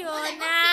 有呢。